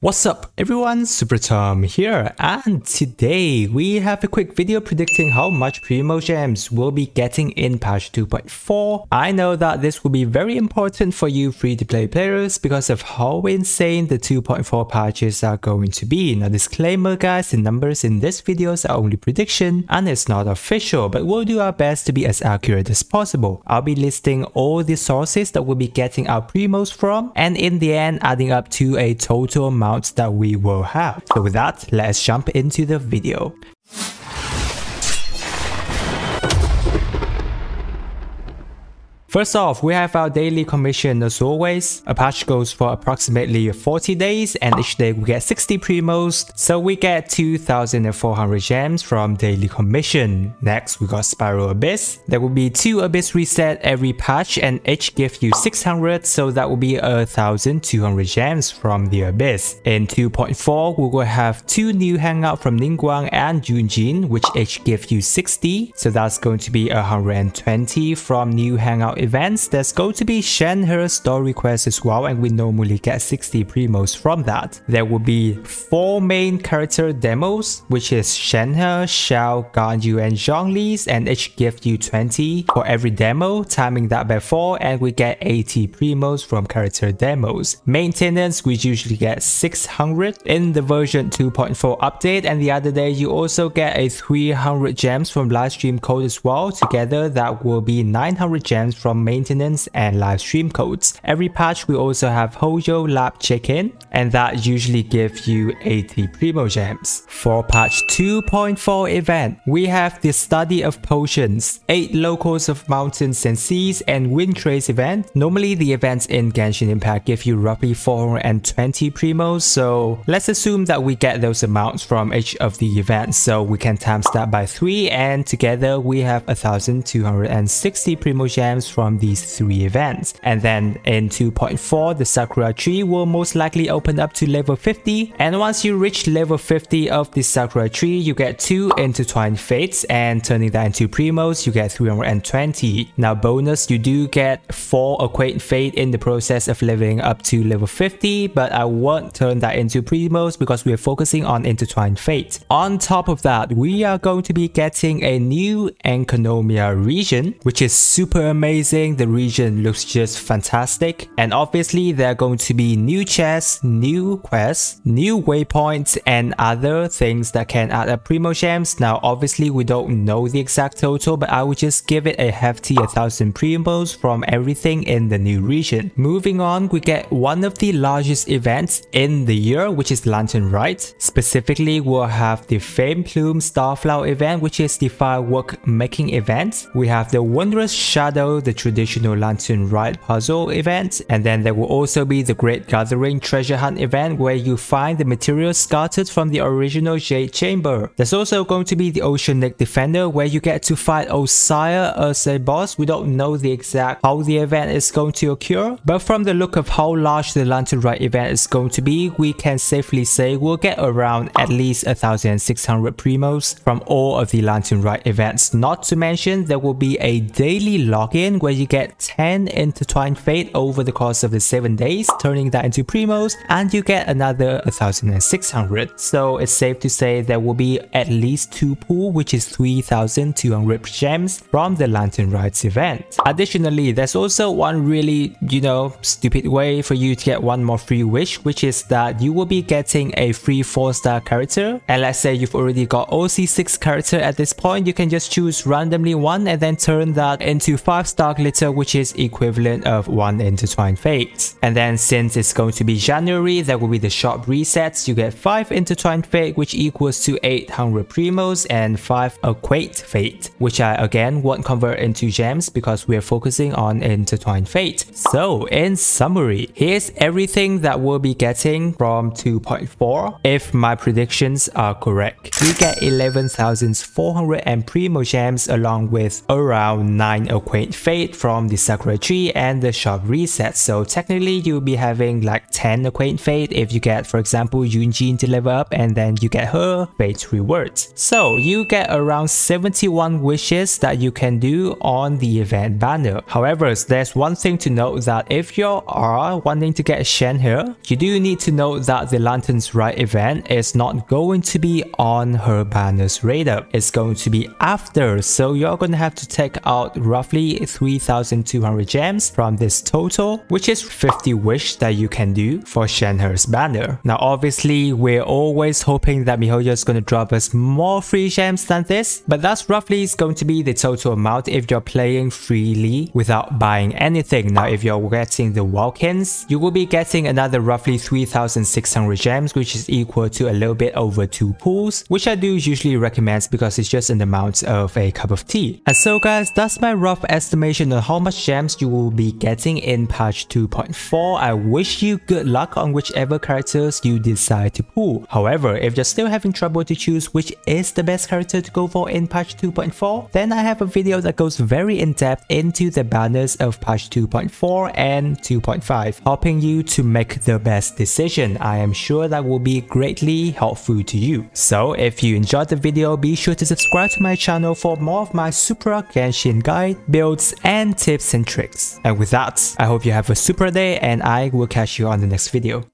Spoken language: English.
What's up everyone, SuperaTom here and today we have a quick video predicting how much Primogems will be getting in patch 2.4. I know that this will be very important for you free-to-play players because of how insane the 2.4 patches are going to be. Now disclaimer guys, the numbers in this video are only prediction and it's not official but we'll do our best to be as accurate as possible. I'll be listing all the sources that we'll be getting our Primos from and in the end adding up to a total amount amounts that we will have. So with that, let's jump into the video. First off, we have our daily commission as always. A patch goes for approximately 40 days and each day we get 60 primos, so we get 2400 gems from daily commission. Next, we got Spiral Abyss. There will be 2 Abyss reset every patch and each give you 600, so that will be 1200 gems from the Abyss. In 2.4, we will have 2 new hangout from Ningguang and Yunjin, which each give you 60, so that's going to be 120 from new hangout events, there's going to be Shenhe story quests as well and we normally get 60 primos from that. There will be 4 main character demos which is Shenhe, Xiao, Ganyu and Zhongli's and each give you 20 for every demo, timing that by 4 and we get 80 primos from character demos. Maintenance we usually get 600 in the version 2.4 update and the other day you also get a 300 gems from livestream code as well. Together that will be 900 gems from maintenance and live stream codes. Every patch we also have HoYoLAB Check-in and that usually gives you 80 Primogems. For patch 2.4 event, we have the Study of Potions, 8 Locales of Mountains and Seas and Wind Trace event. Normally the events in Genshin Impact give you roughly 420 Primos so let's assume that we get those amounts from each of the events so we can times that by 3 and together we have 1260 Primogems from these three events. And then in 2.4, the Sakura tree will most likely open up to level 50. And once you reach level 50 of the Sakura tree, you get two intertwined fates and turning that into primos, you get 320. Now bonus, you do get four acquaint fate in the process of leveling up to level 50, but I won't turn that into primos because we're focusing on intertwined fate. On top of that, we are going to be getting a new Enkanomiya region, which is super amazing amazing, the region looks just fantastic, and obviously there are going to be new chests, new quests, new waypoints, and other things that can add up Primogems. Now obviously we don't know the exact total, but I would just give it a hefty 1000 Primos from everything in the new region. Moving on, we get one of the largest events in the year, which is Lantern Rite. Specifically, we'll have the Fame Plume Starflower event, which is the firework making event. We have the Wondrous Shadow, the traditional Lantern Rite puzzle event, and then there will also be the Great Gathering treasure hunt event where you find the materials scattered from the original Jade Chamber. There's also going to be the Oceanic Defender where you get to fight Osial as a boss. We don't know the exact how the event is going to occur, but from the look of how large the Lantern Rite event is going to be, we can safely say we'll get around at least 1600 primos from all of the Lantern Rite events. Not to mention there will be a daily login where you get 10 intertwined fate over the course of the 7 days, turning that into primos, and you get another 1600. So it's safe to say there will be at least 2 pool, which is 3200 gems from the Lantern Rites event. Additionally, there's also one really, you know, stupid way for you to get one more free wish, which is that you will be getting a free 4 star character. And let's say you've already got OC6 character at this point, you can just choose randomly one and then turn that into 5 star glitter which is equivalent of one intertwined fate. And then since it's going to be January, there will be the shop resets. You get 5 intertwined fate which equals to 800 primos and 5 acquaint fate, which I again won't convert into gems because we're focusing on intertwined fate. So in summary, here's everything that we'll be getting from 2.4 if my predictions are correct. We get 11,400 and primogems along with around 9 acquaint fate from the Sakura tree and the shop reset. So technically you'll be having like 10 acquaint fate if you get for example Yunjin to level up and then you get her fate rewards. So you get around 71 wishes that you can do on the event banner. However, there's one thing to note that if you are wanting to get Shenhe, you do need to note that the Lantern's Rite event is not going to be on her banner's radar. It's going to be after, so you're going to have to take out roughly 3200 gems from this total, which is 50 wish that you can do for Shenhe's banner. Now obviously, we're always hoping that MiHoYo is going to drop us more free gems than this, but that's roughly is going to be the total amount if you're playing freely without buying anything. Now if you're getting the Welkins, you will be getting another roughly 3600 gems, which is equal to a little bit over 2 pools, which I do usually recommend because it's just an amount of a cup of tea. And so guys, that's my rough estimation on how much gems you will be getting in patch 2.4. I wish you good luck on whichever characters you decide to pull. However, if you're still having trouble to choose which is the best character to go for in patch 2.4, then I have a video that goes very in depth into the banners of patch 2.4 and 2.5, helping you to make the best decision. I am sure that will be greatly helpful to you. So if you enjoyed the video, be sure to subscribe to my channel for more of my Super Genshin guide, builds, and tips and tricks. And with that, I hope you have a super day and I will catch you on the next video.